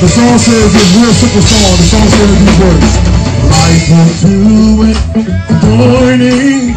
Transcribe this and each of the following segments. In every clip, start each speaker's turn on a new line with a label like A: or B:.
A: The song says it's real simple song. The song says these words. Life do it morning.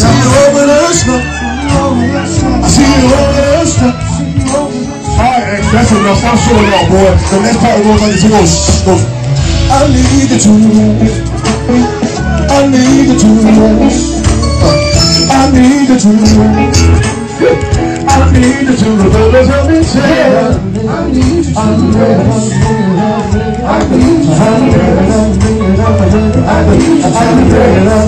A: see you over there, snow. I see you over there, snow. Alright, that's enough. I'm showing off, boy. The next part we're going to do is go. I need you to I need you to I need you to I need you to Brothers, help me say I need you to I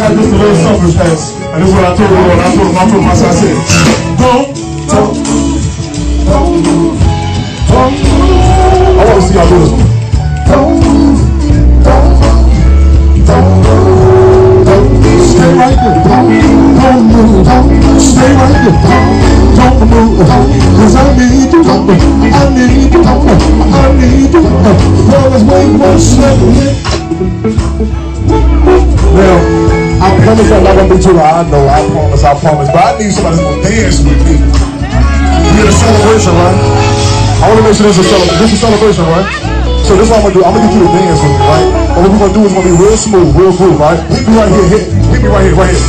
A: got just a little fast. And this is what I told the Lord. I told him, I told myself, I said, I need you. I need you. I need you. Brothers, wait one second. Now, I promise I'm not gonna be too loud. I know, I promise, I promise. But I need somebody gonna dance with me. We get a celebration, right? I wanna make sure this is a celebration. This is a celebration, right? So this is what I'm gonna do. I'm gonna get you to dance with me, right? And what we're gonna do is gonna be real smooth, real cool, right? Hit me right here, hit, hit me right here, right here.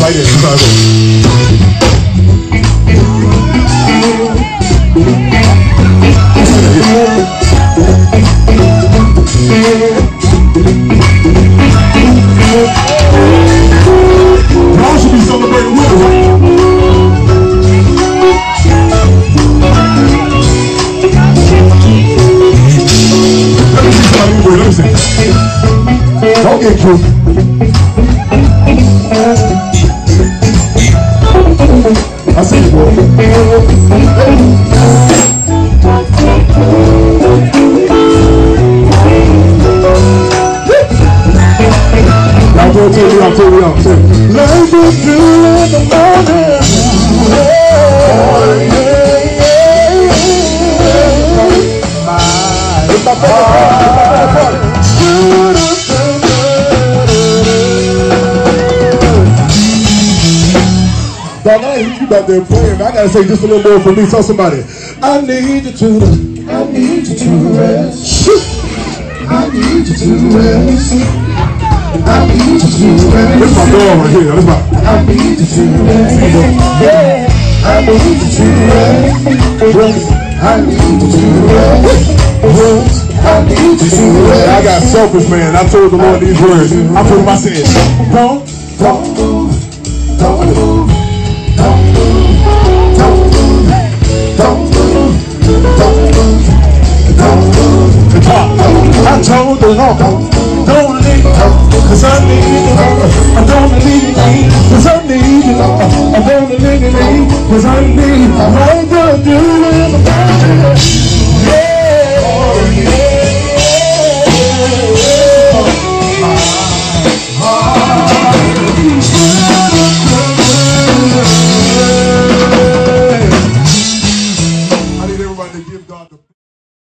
A: Right here, right there. I see you, boy. Y'all go take me out, take me out. Say, Life is good in the morning. Yeah, yeah, yeah. It's my favorite part. It's my Dog, I ain't you back there playing. I gotta say just a little more for me. Tell somebody, I need you to, I need you to rest. I need you to rest. I need you to rest. This is my dog right here. This is my. I need you to rest. Yeah. I need you to rest. Rest. I need you to rest. Rest. I need you to rest. I got selfish, man. I told the Lord these words. I told him, I said, don't, don't move, don't move, Cause I need you, Lord. I don't need you, Cause I need you, Lord. I don't need you, Cause I need you. I don't do